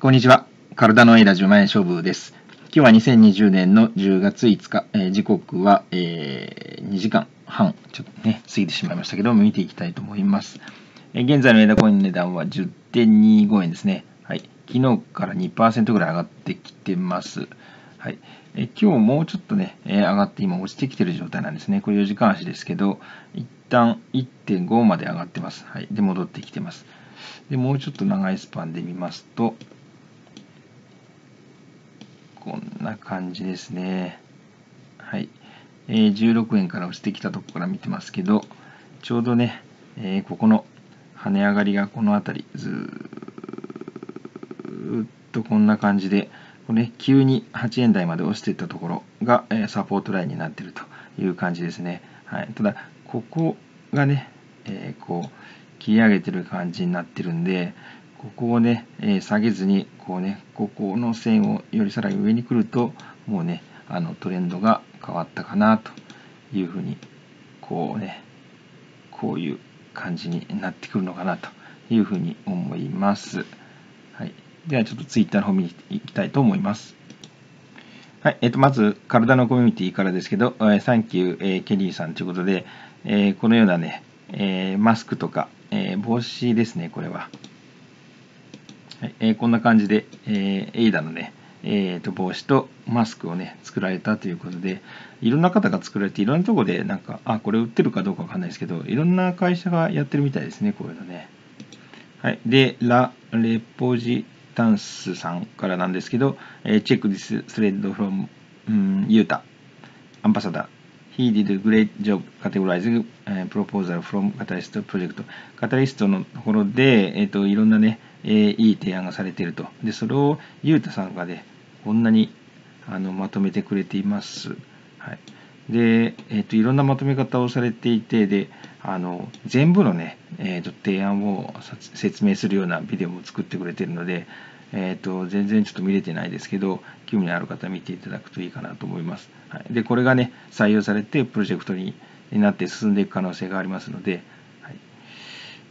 こんにちは。体のいいラジオ前勝負です。今日は2020年の10月5日、えー、時刻は、えー、2時間半、ちょっとね、過ぎてしまいましたけど、見ていきたいと思います。えー、現在の枝コインの値段は10.25円ですね。はい。昨日から2%ぐらい上がってきてます。はい。え今日もうちょっとね、え上がって今落ちてきてる状態なんですね。これ4時間足ですけど、一旦1.5まで上がってます。はい。で、戻ってきてます。で、もうちょっと長いスパンで見ますと、こんな感じですね。はい。えー、16円から落ちてきたとこから見てますけど、ちょうどね、えー、ここの跳ね上がりがこの辺り、ずーっとこんな感じで、これ、ね、急に8円台まで落ちていったところが、えー、サポートラインになっているという感じですね。はい、ただ、ここがね、えー、こう、切り上げてる感じになってるんで、ここをね、え、下げずに、こうね、ここの線をよりさらに上に来ると、もうね、あのトレンドが変わったかなというふうに、こうね、こういう感じになってくるのかなというふうに思います。はい。ではちょっとツイッターの方見に行きたいと思います。はい。えっ、ー、と、まず、体のコミュニティからですけど、えー、サンキュー、えー、ケリーさんということで、えー、このようなね、えー、マスクとか、えー、帽子ですね、これは。はいえー、こんな感じで、えー、エイダのね、えー、と帽子とマスクをね、作られたということで、いろんな方が作られて、いろんなとこで、なんか、あ、これ売ってるかどうかわかんないですけど、いろんな会社がやってるみたいですね、こういうのね。はい。で、ラ・レポジタンスさんからなんですけど、えー、チェック this thread from、うん、ユータ、アンバサダー。He did a great job categorizing、proposal from Catalyst project. カタリストのところで、えっ、ー、と、いろんなね、えー、いい提案がされていると。で、それをゆうたさんがね、こんなにあのまとめてくれています。はい。で、えっ、ー、と、いろんなまとめ方をされていて、で、あの、全部のね、えっ、ー、と、提案を説明するようなビデオも作ってくれているので、えっ、ー、と、全然ちょっと見れてないですけど、興味のある方見ていただくといいかなと思います。はい。で、これがね、採用されて、プロジェクトになって進んでいく可能性がありますので、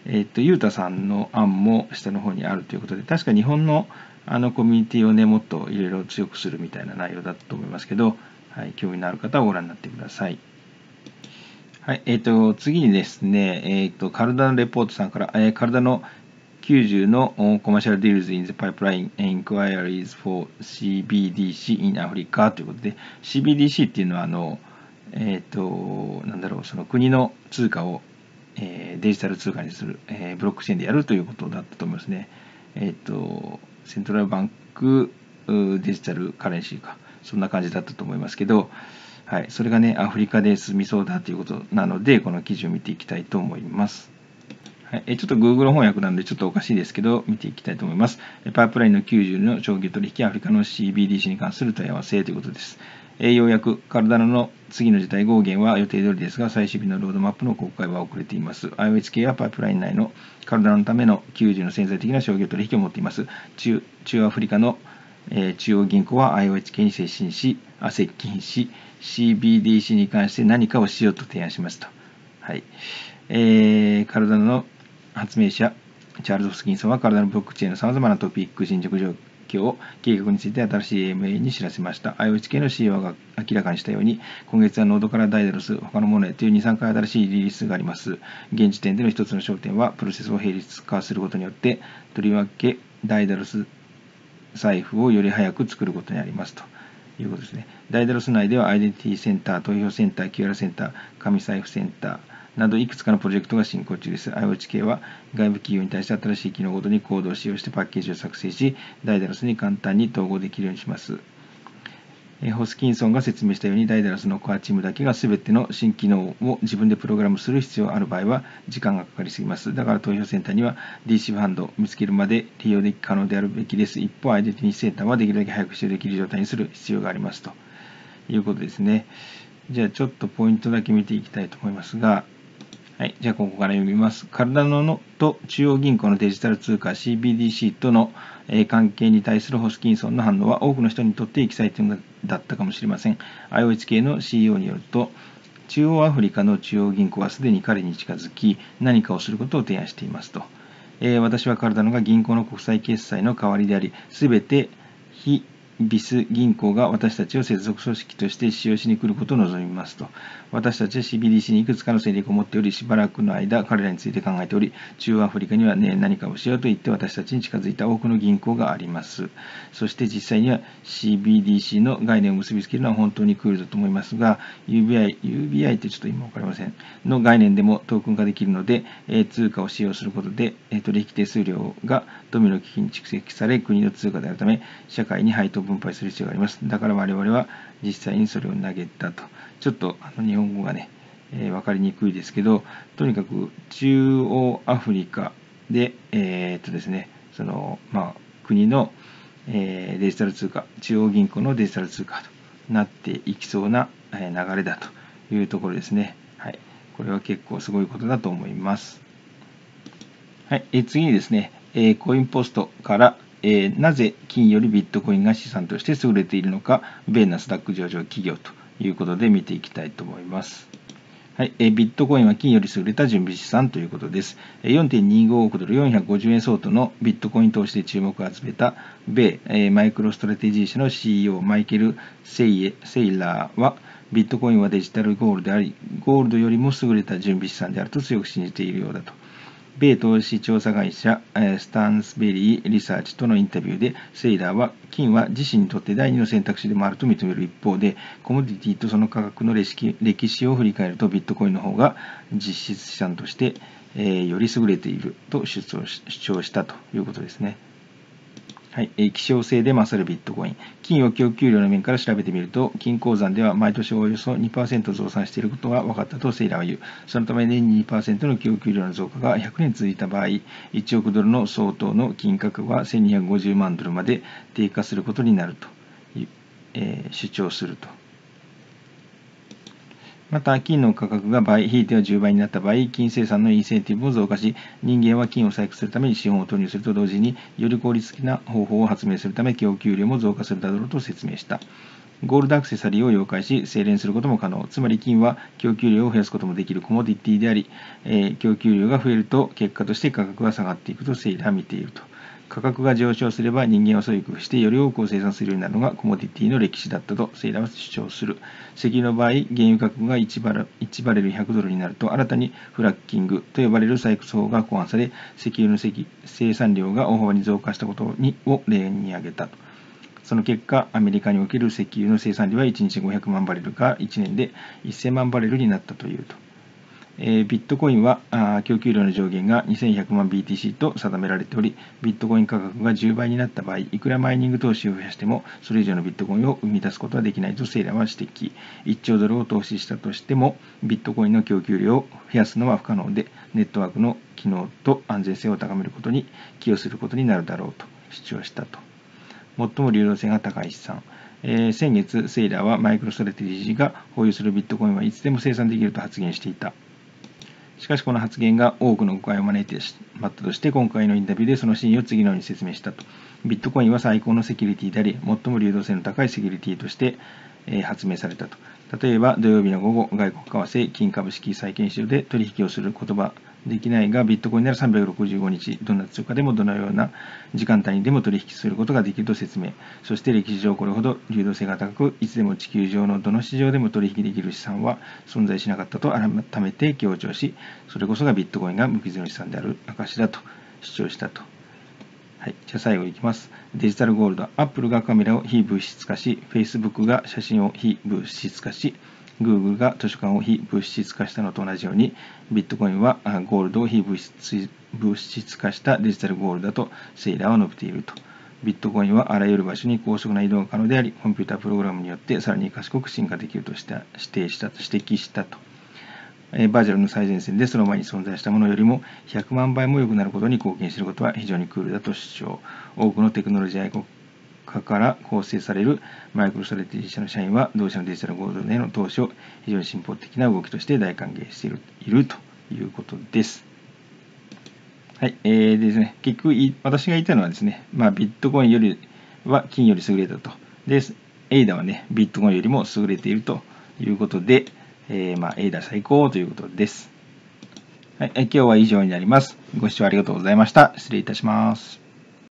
えっ、と、ゆうたさんの案も下の方にあるということで、確か日本のあのコミュニティをね、もっといろいろ強くするみたいな内容だと思いますけど、はい、興味のある方はご覧になってください。はい、えっ、ー、と、次にですね、えっ、ー、と、カルダのレポートさんから、えー、カルダの90のコマーシャルディールズ in the pipeline inquiries for CBDC in Africa ということで、CBDC っていうのは、あの、えっ、と、なんだろう、その国の通貨をえデジタル通貨にする、えブロックチェーンでやるということだったと思いますね。えっ、と、セントラルバンクデジタルカレンシーか、そんな感じだったと思いますけど、はい、それがね、アフリカで進みそうだということなので、この記事を見ていきたいと思います。はい、ちょっと Google 翻訳なんでちょっとおかしいですけど、見ていきたいと思います。パイプラインの90の長期取引、アフリカの CBDC に関する問い合わせということです。えようやくカルダナの次の事態合言は予定通りですが、最終日のロードマップの公開は遅れています。IOH 系はパイプライン内のカルダナのための90の潜在的な商業取引を持っています。中アフリカの、えー、中央銀行は IOH 系に接近し、あ接近し、CBDC に関して何かをしようと提案しますと。はい。えー、カルダナの発明者、チャールズ・ホスキンソンはカルダナブロックチェーンの様々なトピック、進捗状況、計画について新しい AMA に知らせました。IOHK の CEO が明らかにしたように、今月はノードからダイダロス、他のものへという2、3回新しいリリースがあります。現時点での一つの焦点は、プロセスを並立化することによって、とりわけダイダロス財布をより早く作ることにありますと。いうことですね。ダイダロス内ではアイデンティティセンター、投票センター、QR センター、紙財布センター、などいくつかのプロジェクトが進行中です。IoT 系は外部企業に対して新しい機能ごとにコードを使用してパッケージを作成し、ダイダロスに簡単に統合できるようにします。ホスキンソンが説明したように、ダイダロスのコアチームだけが全ての新機能を自分でプログラムする必要がある場合は、時間がかかりすぎます。だから投票センターには DC ファンドを見つけるまで利用でき可能であるべきです。一方、アイデンティティセンターはできるだけ早く使用できる状態にする必要がありますということですね。じゃあちょっとポイントだけ見ていきたいと思いますが、はい。じゃあ、ここから読みます。カルダノのと中央銀行のデジタル通貨 CBDC との関係に対するホスキンソンの反応は多くの人にとってエキサイティングだったかもしれません。IOHK の CEO によると、中央アフリカの中央銀行はすでに彼に近づき、何かをすることを提案していますとえー、私はカルダノが銀行の国際決済の代わりであり、すべて非ビス銀行が私たちを接続組織として使用しに来ることを望みますと。私たちは CBDC にいくつかの勢力を持っており、しばらくの間彼らについて考えており、中央アフリカにはね、何かをしようと言って私たちに近づいた多くの銀行があります。そして実際には CBDC の概念を結びつけるのは本当にクールだと思いますが、UBI、UBI ってちょっと今わかりません。の概念でもトークン化できるので、え通貨を使用することで、え取引手数料がドミノ基金に蓄積され、国の通貨であるため、社会に配当分配する必要があります。だから我々は実際にそれを投げたと。ちょっとあの日本語がね、えー、分かりにくいですけど、とにかく中央アフリカで、えー、っとですね、その、まあ、国の、えー、デジタル通貨、中央銀行のデジタル通貨となっていきそうな流れだというところですね。はい。これは結構すごいことだと思います。はい。え次にですね、えコインポストからえー、なぜ金よりビットコインが資産として優れているのか、米ナスダック上場企業ということで見ていきたいと思います。はい、えビットコインは金より優れた準備資産ということです。4.25億ドル450円相当のビットコイン投資で注目を集めた米、えマイクロストラテジー社の CEO マイケル・セイエセイラーはビットコインはデジタルゴールであり、ゴールドよりも優れた準備資産であると強く信じているようだと。米投資調査会社スタンスベリーリサーチとのインタビューで、セイラーは金は自身にとって第2の選択肢でもあると認める一方で、コモディティとその価格の歴史を振り返ると、ビットコインの方が実質資産として、えより優れていると主張したということですね。はい、希少性で勝るビットコイン。金を供給量の面から調べてみると、金鉱山では毎年およそ2%増産していることが分かったとセイラーは言う。そのため年に2%の供給量の増加が100年続いた場合、1億ドルの相当の金額は1250万ドルまで低下することになると、えー、主張すると。また、金の価格が倍、ひいては10倍になった場合、金生産のインセンティブも増加し、人間は金を採掘するために資本を投入すると同時に、より効率的な方法を発明するため、供給量も増加するだろうと説明した。ゴールドアクセサリーを溶解し、精錬することも可能。つまり金は供給量を増やすこともできるコモディティであり、えー、供給量が増えると、結果として価格が下がっていくとセイラは見ていると。価格が上昇すれば人間はそういう工夫してより多くを生産するようになるのがコモディティの歴史だったとセイラは主張する。石油の場合、原油価格が1バレ1バレル100ドルになると新たにフラッキングと呼ばれる採掘法が考案され、石油の生産量が大幅に増加したことにを例に挙げたと。その結果、アメリカにおける石油の生産量は1日500万バレルが1年で1000万バレルになったというと。えビットコインはあ供給量の上限が2100万 BTC と定められており、ビットコイン価格が10倍になった場合、いくらマイニング投資を増やしても、それ以上のビットコインを生み出すことはできないとセイラは指摘。1兆ドルを投資したとしても、ビットコインの供給量を増やすのは不可能で、ネットワークの機能と安全性を高めることに寄与することになるだろうと主張したと。最も流動性が高い資産。えー、先月、セイラーはマイクロストラテジーが保有するビットコインはいつでも生産できると発言していた。しかしこの発言が多くの誤解を招いてしまったとして今回のインタビューでその真意を次のように説明したと。ビットコインは最高のセキュリティであり、最も流動性の高いセキュリティとして、え発明されたと。例えば土曜日の午後、外国為替、金株式債券市場で取引をする言葉できないが、ビットコインなら365日、どんな通貨でもどのような時間帯にでも取引することができると説明。そして歴史上これほど流動性が高く、いつでも地球上のどの市場でも取引できる資産は存在しなかったと改めて強調し、それこそがビットコインが無傷の資産である証だと主張したと。はい、じゃあ最後いきます。デジタルゴールド。Apple がカメラを非物質化し、Facebook が写真を非物質化し、Google が図書館を非物質化したのと同じように、ビットコインはゴールドを非物質物質化したデジタルゴールだとセイラーは述べていると。ビットコインはあらゆる場所に高速な移動が可能であり、コンピュータープログラムによってさらに賢く進化できるとした指定したと指摘したと。バーチャルの最前線でその前に存在したものよりも100万倍も良くなることに貢献することは非常にクールだと主張。多くのテクノロジー愛国家から構成されるマイクロストラテジー社の社員は同社のデジタルゴールドへの投資を非常に進歩的な動きとして大歓迎しているいるということです。はい。えー、ですね、結局、私が言いたいのはですね、まあ、ビットコインよりは金より優れたと。で、 ADA はね、ビットコインよりも優れているということで、えー、まあ、 ADA 最高ということです。はい、今日は以上になります。ご視聴ありがとうございました。失礼いたします。